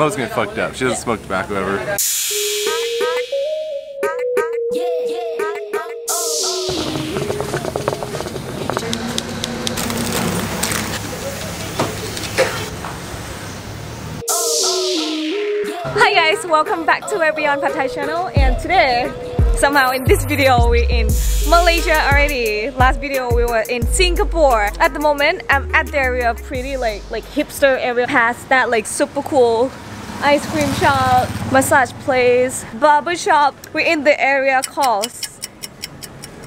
Mo's getting fucked up. She doesn't smoke tobacco ever. Hi guys, welcome back to our Beyond Pad Thai channel and today somehow in this video we're in Malaysia already. Last video we were in Singapore. At the moment I'm at the area pretty like like hipster area past that like super cool ice cream shop, massage place, barber shop. We're in the area called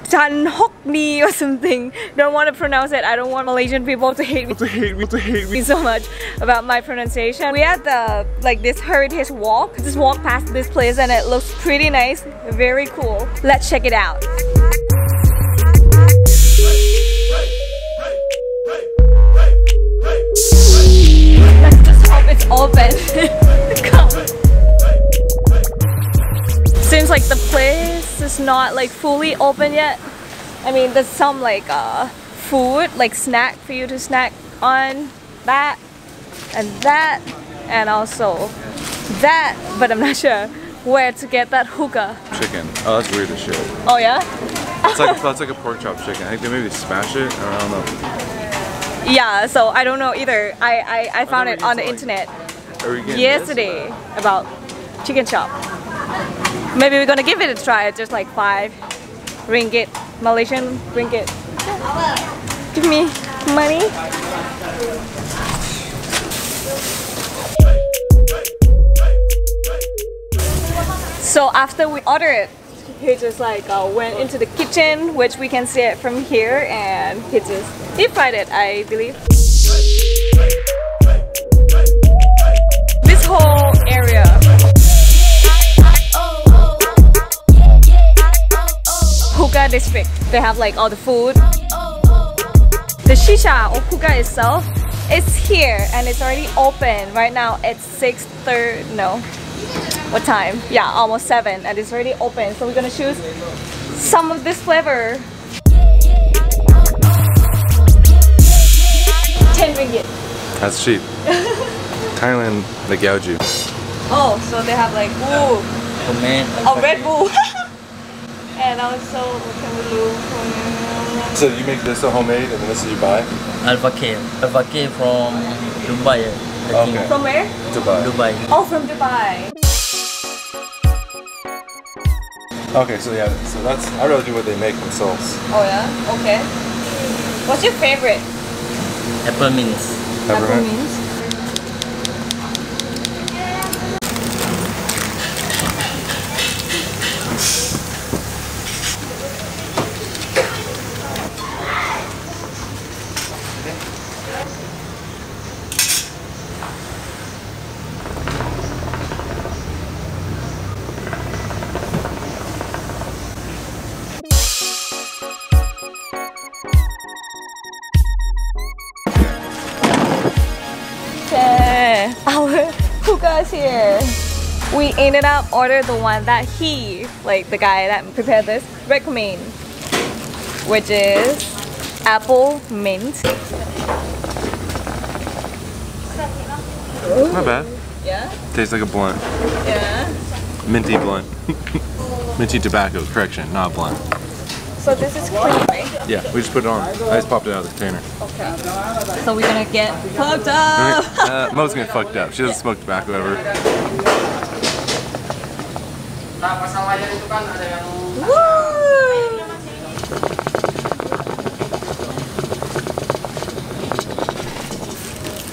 Chan Hok Ni or something. Don't want to pronounce it. I don't want Malaysian people to hate me. To hate me, to hate me so much about my pronunciation. We had the like this heritage walk. Just walk past this place and it looks pretty nice. Very cool. Let's check it out. Let's just hope it's open. Is not like fully open yet. I mean, there's some like uh, food, like snack for you to snack on that and that and also that, but I'm not sure where to get that hookah. Chicken. Oh, that's weird as shit. Oh yeah? It's like, that's like a pork chop chicken. I think they maybe smash it. I don't know. Yeah, so I don't know either. I, I, I found it on the internet yesterday about chicken chop. Maybe we're gonna give it a try. Just like five ringgit, Malaysian ringgit. Give me money. So after we order it, he just like uh, went into the kitchen, which we can see it from here, and he just deep fried it, I believe. This whole area hookah district. They have like all the food. The shisha or hookah itself is here and it's already open. Right now it's 6.30, no. What time? Yeah, almost 7 and it's already open. So we're gonna choose some of this flavor. 10 ringgit. That's cheap. Thailand, the gauju. Oh, so they have like, ooh. Oh, Red Bull. And also, what can we do for So you make this a homemade and then this is you buy? Al Fakher. Alvake from Dubai. I Okay. From where? Dubai. Dubai. Oh, from Dubai. Okay, so yeah, so that's, I really do what they make themselves. Oh yeah? Okay. What's your favorite? Apple mints. Peppermint? mints? Is here. We ended up ordering the one that he, like the guy that prepared this, recommend, which is apple mint. Not bad. Yeah? Tastes like a blunt. Yeah. Minty blunt. Minty tobacco, correction, not blunt. So this is clean, right? Yeah, we just put it on. I just popped it out of the container. Okay. So we're gonna get fucked up. uh, Mo's getting fucked up. She doesn't smoke tobacco ever. Woo!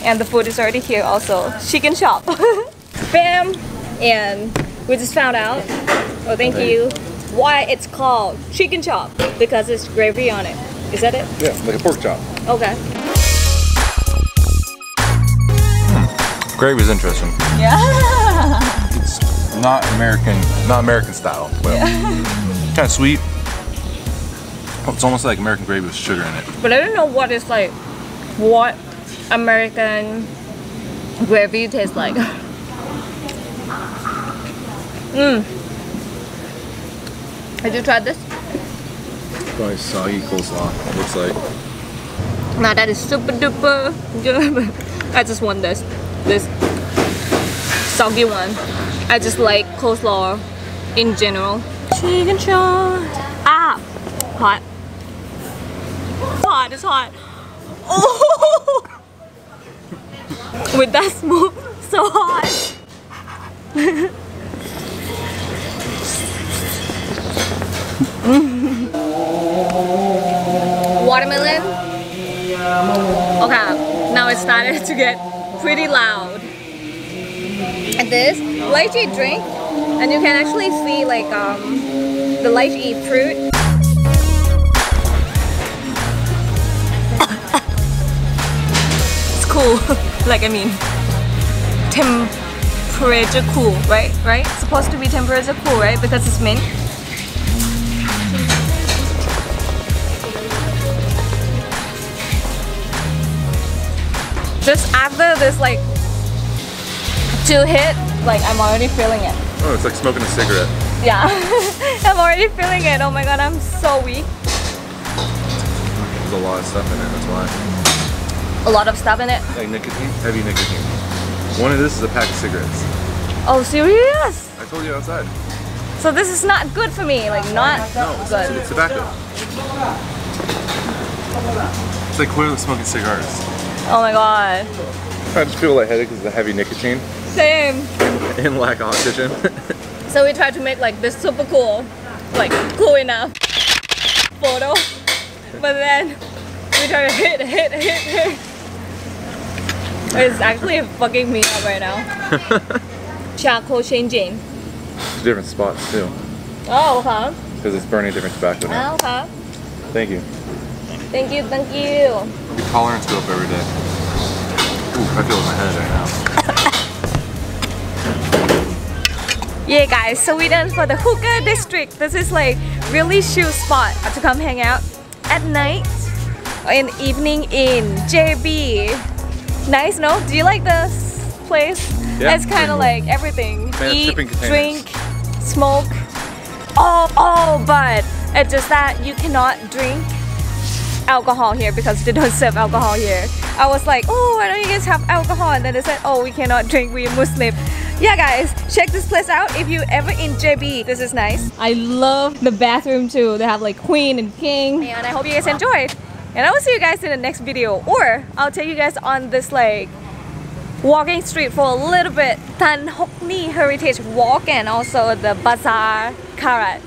And the food is already here also. Chicken shop. Bam! And we just found out, oh thank you, why it's called chicken chop. Because it's gravy on it. Is that it? Yeah, like a pork chop. Okay. Hmm. Gravy's interesting. Yeah. It's not American, not American style, but kind of sweet. It's almost like American gravy with sugar in it. But I don't know what it's like, what American gravy tastes like. Mmm. Have you tried this? Probably soggy coleslaw, it looks like. Now that is super duper good. I just want this. This soggy one. I just like coleslaw in general. Chicken shot. Ah, hot. Hot, it's hot. Oh! With that smoke, so hot. started to get pretty loud. And this lychee drink, and you can actually see like um, the lychee fruit. it's cool, like I mean, temperature cool, right? Right? supposed to be temperature cool, right? Because it's mint. Just after this like two hit, like I'm already feeling it. Oh, it's like smoking a cigarette. Yeah, I'm already feeling it. Oh my god, I'm so weak. There's a lot of stuff in it, that's why. A lot of stuff in it. Like nicotine, heavy nicotine. One of this is a pack of cigarettes. Oh, serious? I told you outside. So this is not good for me, like not No, it's, good. it's tobacco. It's like clearly smoking cigars. Oh my god. I just feel lightheaded because of the heavy nicotine Same. and lack of oxygen. So we tried to make like this super cool, like cool enough photo. But then we try to hit, hit, hit, hit. It's actually a fucking me up right now. Charcoal changing. different spots too, Oh, huh? because it's burning different tobacco now. Oh, okay. Thank you. Thank you, thank you. Tolerance go up every day. Ooh, I feel it in my head right now. Yeah guys, so we done for the hookah district. This is like really chill spot to come hang out at night or in evening in JB. Nice, no? Do you like this place? Yeah, it's kind of like everything. Eat, drink, smoke. Oh, oh, but it's just that you cannot drink alcohol here because they don't serve alcohol here. I was like, oh, why don't you guys have alcohol? And then they said, oh, we cannot drink, we're Muslim. Yeah, guys, check this place out if you ever in JB. This is nice. I love the bathroom too. They have like queen and king. And I hope you guys enjoyed. And I will see you guys in the next video. Or I'll take you guys on this like walking street for a little bit. Tan Hock Ni Heritage Walk and also the Bazaar Karat.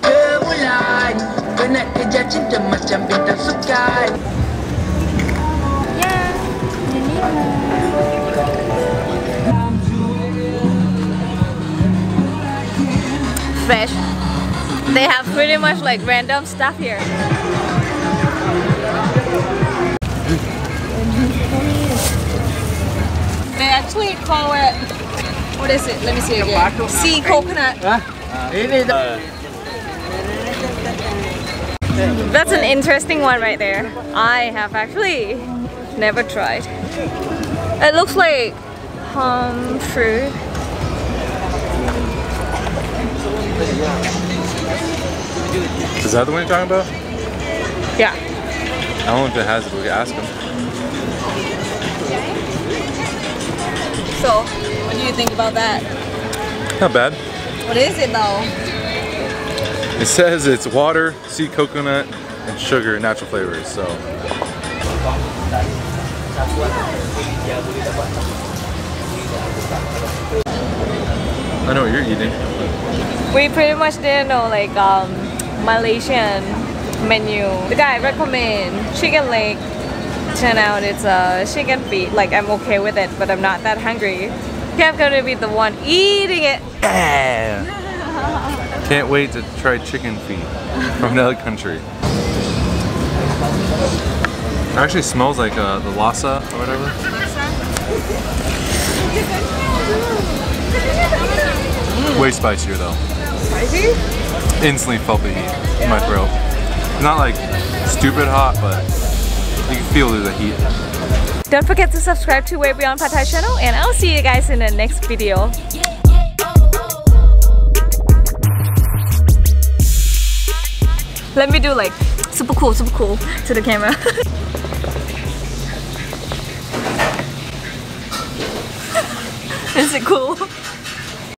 Mulai Penat kerja cinta macam bintang sukai Fresh. They have pretty much like random stuff here. They actually call it, what is it? Let me see again. Sea coconut. That's an interesting one right there. I have actually never tried. It looks like palm fruit. Is that the one you're talking about? Yeah. I don't know if it has it, but we can ask him. So, what do you think about that? Not bad. What is it though? It says it's water, sea coconut, and sugar, natural flavors. So I know what you're eating. We pretty much didn't know like um, Malaysian menu. The guy recommend chicken leg. Turn out it's a chicken feet. Like I'm okay with it, but I'm not that hungry. Kev gonna be the one eating it. Can't wait to try chicken feet from another country. It actually smells like uh, the laksa or whatever. Way spicier though. Spicy? Instantly felt the heat in my throat. Not like stupid hot, but you can feel the heat. Don't forget to subscribe to Way Beyond Pad Thai channel and I'll see you guys in the next video. Let me do like super cool, super cool to the camera. Is it cool?